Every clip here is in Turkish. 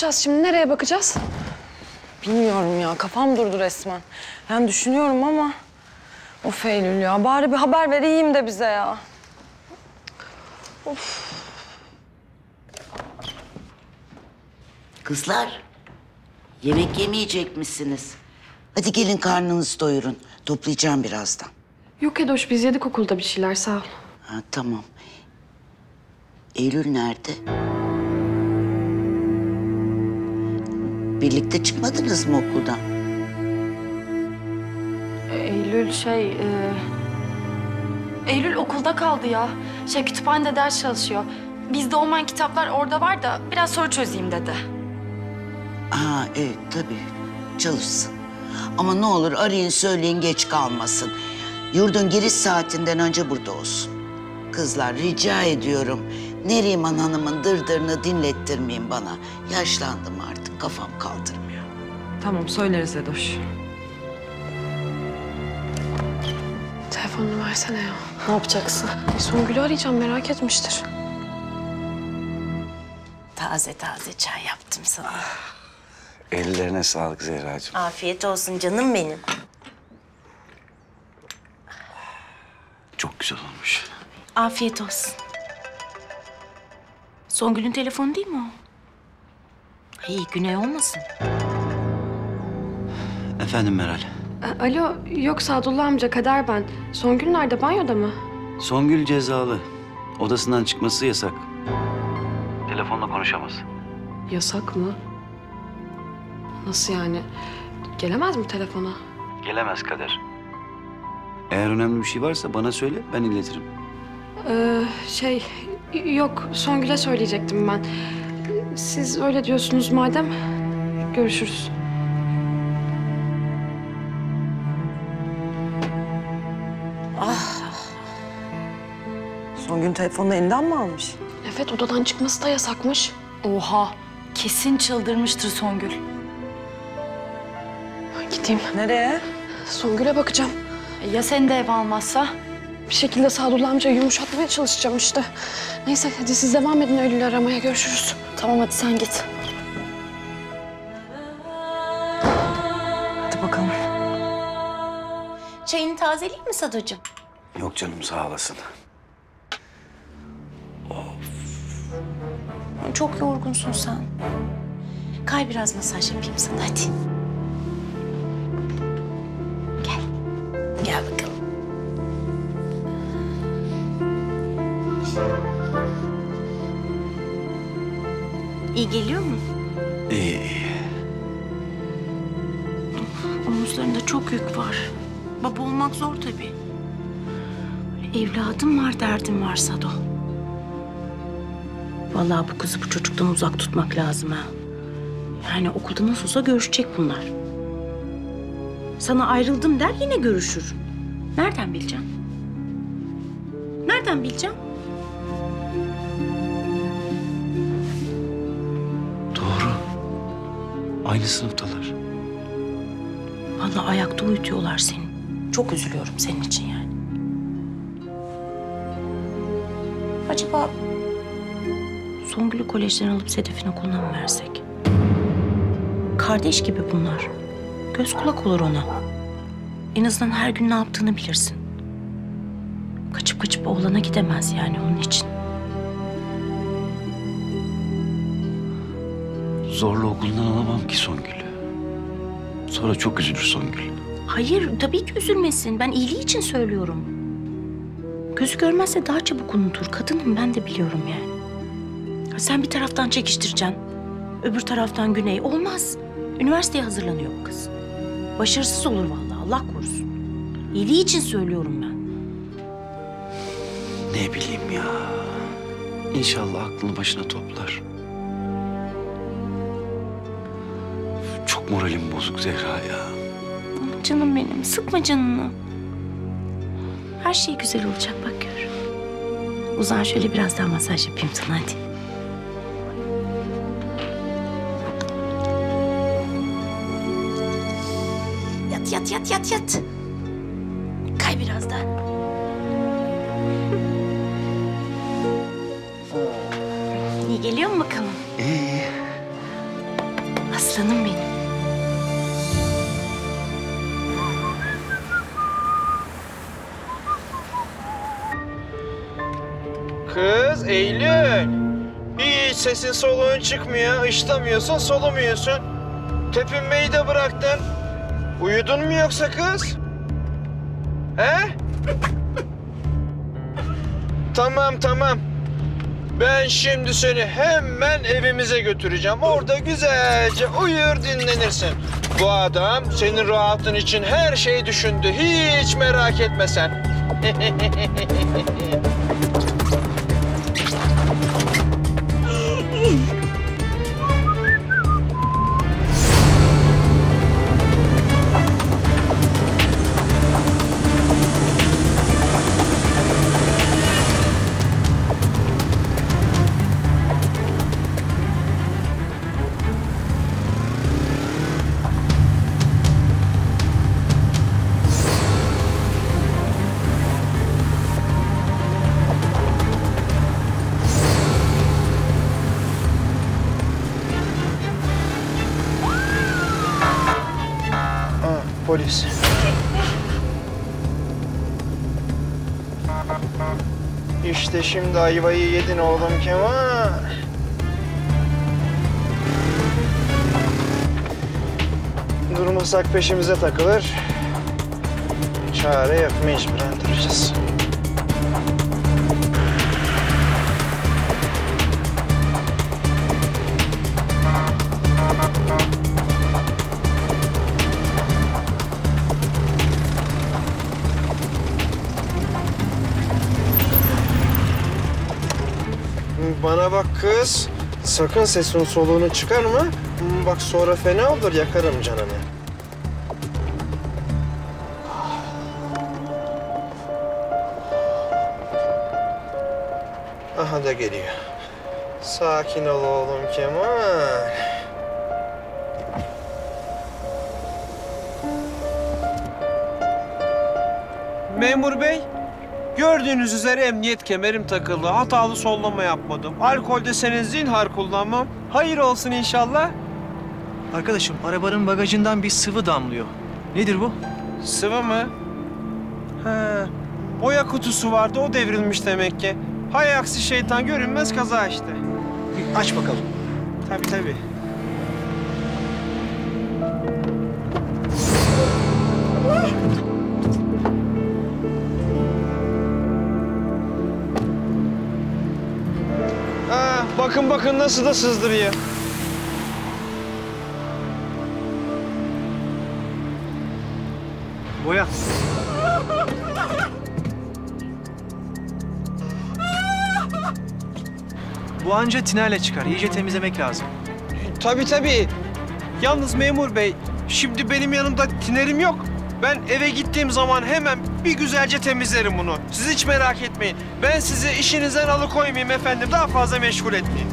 Yapacağız şimdi? Nereye bakacağız? Bilmiyorum ya kafam durdu resmen. Yani düşünüyorum ama... Of Eylül ya bari bir haber ver iyiyim de bize ya. Kızlar, yemek yemeyecek misiniz? Hadi gelin karnınızı doyurun. Toplayacağım birazdan. Yok Edoş biz yedik okulda bir şeyler sağ ol. Ha, tamam. Eylül nerede? Birlikte çıkmadınız mı okuldan? Eylül şey... e, Eylül okulda kaldı ya. Şey kütüphanede ders çalışıyor. Bizde olmayan kitaplar orada var da biraz soru çözeyim dedi. Ha evet tabii. Çalışsın. Ama ne olur arayın söyleyin geç kalmasın. Yurdun giriş saatinden önce burada olsun. Kızlar rica ediyorum. Neriman Hanım'ın dırdırını dinlettirmeyin bana. Yaşlandım artık kafam kaldırmıyor. Tamam söyleriz Edoş. Telefonunu versene ya. Ne yapacaksın? E, Songül'ü arayacağım merak etmiştir. Taze taze çay yaptım sana. Ellerine sağlık Zehracığım. Afiyet olsun canım benim. Çok güzel olmuş. Afiyet olsun. Songül'ün telefonu değil mi o? İyi Güney olmasın. Efendim Meral. E, alo yok Sadullah amca Kader ben. Songül nerede banyoda mı? Songül cezalı. Odasından çıkması yasak. Telefonla konuşamaz. Yasak mı? Nasıl yani? Gelemez mi telefona? Gelemez Kader. Eğer önemli bir şey varsa bana söyle, ben iletirim. Ee, şey yok Songül'e söyleyecektim ben. Siz öyle diyorsunuz madem. Görüşürüz. Son gün telefonunu elinden mi almış? Evet odadan çıkması da yasakmış. Oha! Kesin çıldırmıştır Songül. Ben gideyim. Nereye? Songül'e bakacağım. Ya seni de eve almazsa? Bir şekilde Sadullah amcayı yumuşatmaya çalışacağım işte. Neyse hadi siz devam edin Eylül'ü aramaya görüşürüz. Tamam hadi sen git. Hadi bakalım. Çayını tazeleyeyim mi Sadocuğum? Yok canım sağ olasın. Çok yorgunsun sen. Kay biraz masaj yapayım sana hadi. Gel. Gel bakalım. İyi geliyor mu? İyi iyi. Omuzlarında çok yük var. Baba olmak zor tabii. Evladım var, derdim var Sado. Vallahi bu kızı bu çocuktan uzak tutmak lazım ha. Yani okulda nasıl olsa görüşecek bunlar. Sana ayrıldım der yine görüşür. Nereden bileceğim? Nereden bileceğim? Aynı sınıftalar. Vallahi ayakta uyutuyorlar seni. Çok üzülüyorum senin için yani. Acaba Songül'ü kolejden alıp Sedef'in okuluna mı versek? Kardeş gibi bunlar. Göz kulak olur ona. En azından her gün ne yaptığını bilirsin. Kaçıp kaçıp oğlana gidemez yani onun için. Zorla okulundan alamam ki Songül'ü. Sonra çok üzülür Songül. Hayır, tabii ki üzülmesin. Ben iyiliği için söylüyorum. Gözü görmezse daha çabuk unutur. Kadınım ben de biliyorum yani. Ha, Sen bir taraftan çekiştireceksin. Öbür taraftan Güney. Olmaz. Üniversiteye hazırlanıyor bu kız. Başarısız olur vallahi. Allah korusun. İyiliği için söylüyorum ben. Ne bileyim ya. İnşallah aklını başına toplar. Moralim bozuk Zehra ya. Canım benim. Sıkma canını. Her şey güzel olacak bak gör. Uzan şöyle biraz daha masaj yapayım sana hadi. Yat yat yat yat yat. Kız Eylül. Hiç sesin soluğun çıkmıyor. Işlamıyorsun, solumuyorsun. Tepinmeyi de bıraktın. Uyudun mu yoksa kız? He? Tamam tamam. Ben şimdi seni hemen evimize götüreceğim. Orada güzelce uyur dinlenirsin. Bu adam senin rahatın için her şeyi düşündü. Hiç merak etme sen. İşte şimdi ayvayı yedin oğlum Kemal. Durmasak peşimize takılır. Çare yok, mecburen duracağız. Bana bak kız. Sakın sesin soluğunu çıkarma. Bak sonra fena olur yakarım canını. Aha da geliyor. Sakin ol oğlum Kemal. Memur bey, Gördüğünüz üzere emniyet kemerim takılı. Hatalı sollama yapmadım. Alkolde senin zinhar kullanmam. Hayır olsun inşallah. Arkadaşım arabanın bagajından bir sıvı damlıyor. Nedir bu? Sıvı mı? He. Boya kutusu vardı o devrilmiş demek ki. Hay aksi şeytan görünmez kaza işte. Bir aç bakalım. Tabii tabii. Bakın bakın nasıl da sızdırıyor. Boya. Bu anca tinerle çıkar. İyice temizlemek lazım. Tabii tabii. Yalnız memur bey, şimdi benim yanımda tinerim yok. Ben eve gittiğim zaman hemen bir güzelce temizlerim bunu. Siz hiç merak etmeyin. Ben sizi işinizden alıkoymayayım efendim. Daha fazla meşgul etmeyin.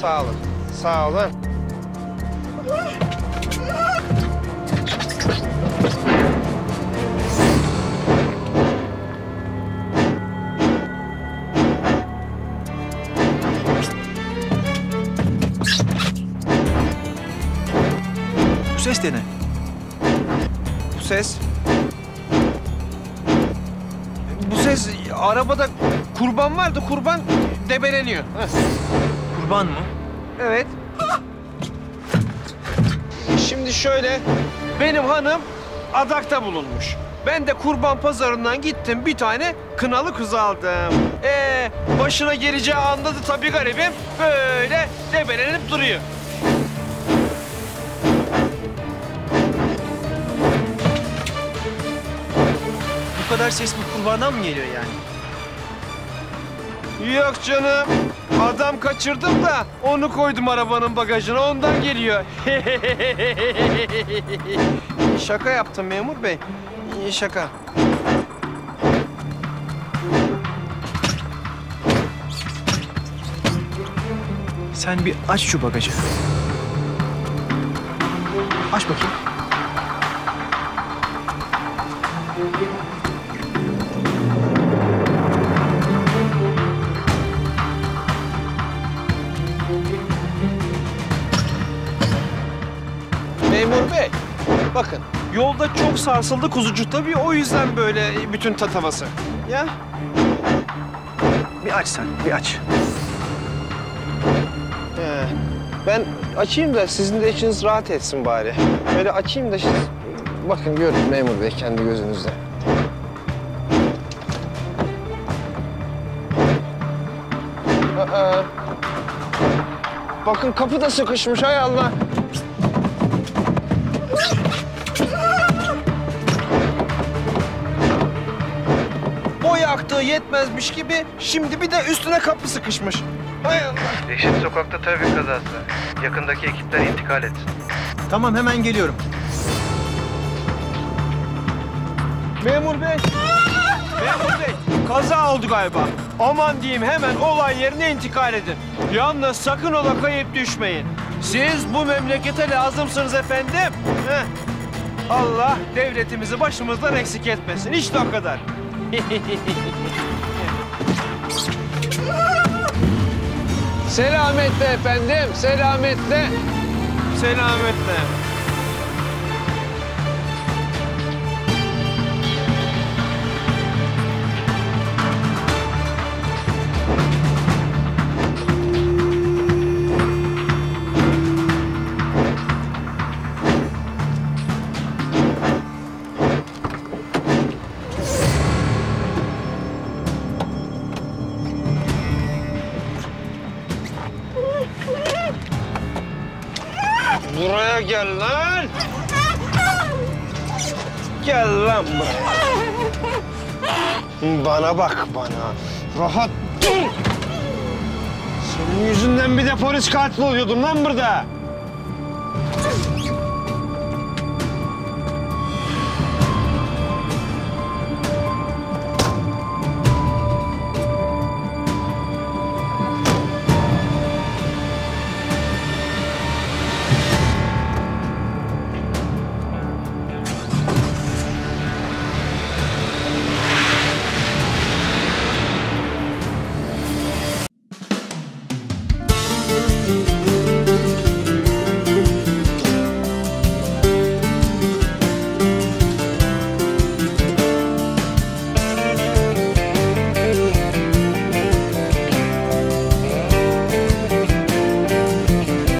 Sağ olun. Sağ olun. Bu ses de ne? Ses... Bu ses arabada kurban vardı. Kurban debeleniyor. Heh. Kurban mı? Evet. Şimdi şöyle, benim hanım adakta bulunmuş. Ben de kurban pazarından gittim bir tane kınalı kız aldım. Ee, başına geleceği anladı tabii garibim. Böyle debelenip duruyor. Bu kadar ses bu kurbandan mı geliyor yani? Yok canım. Adam kaçırdım da onu koydum arabanın bagajına ondan geliyor. Şaka yaptım memur bey. İyi şaka. Sen bir aç şu bagajı. Aç bakayım. Bakın yolda çok sarsıldı kuzucu tabii o yüzden böyle bütün tatavası. Ya Bir aç sen, bir aç. He. Ben açayım da sizin de içiniz rahat etsin bari. Böyle açayım da siz... Bakın görün memur bey kendi gözünüzle. Bakın kapı da sıkışmış hay Allah. Boy yaktığı yetmezmiş gibi şimdi bir de üstüne kapı sıkışmış. Hay Allah. Eşit sokakta trafik kazası. Yakındaki ekipler intikal etsin. Tamam hemen geliyorum. Memur bey. Memur bey. Kaza oldu galiba. Aman diyeyim hemen olay yerine intikal edin. Yalnız sakın ola kayıp düşmeyin. Siz bu memlekete lazımsınız efendim. Heh. Allah devletimizi başımızdan eksik etmesin. İşte o kadar. Selametle efendim, selametle. Selametle. lan buraya. Bana bak bana. Rahat dur. Senin yüzünden bir de polis katil oluyordum lan burada.